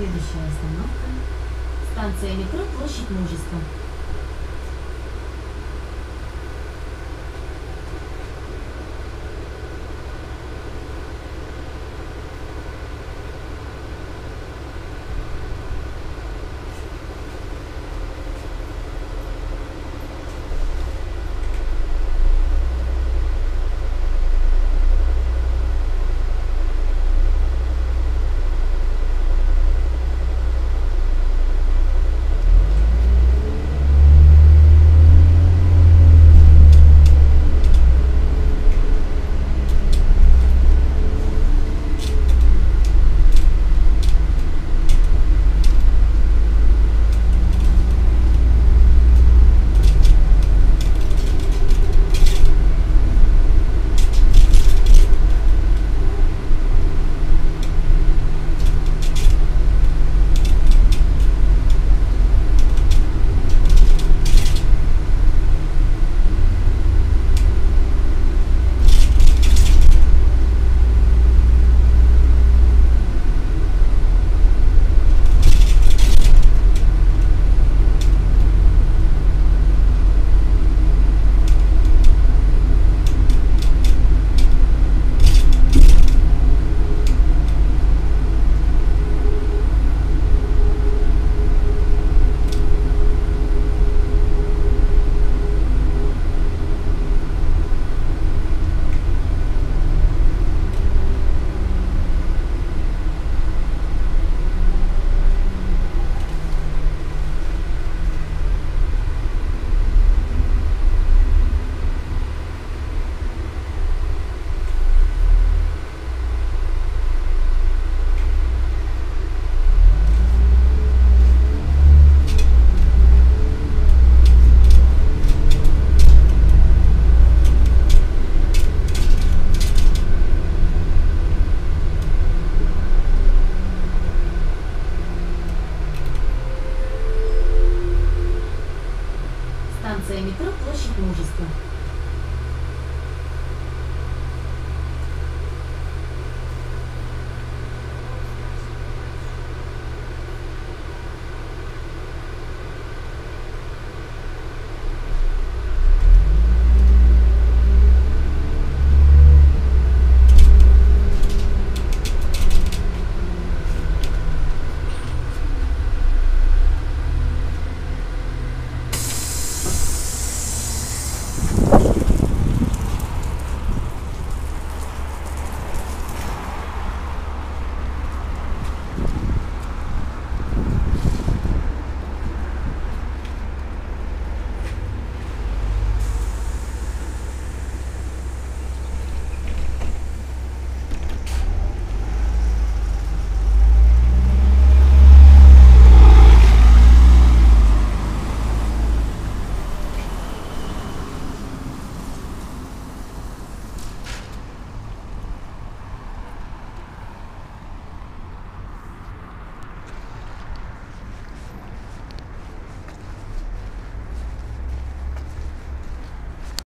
Следующая остановка. Станция метро Площадь Мужества. множество.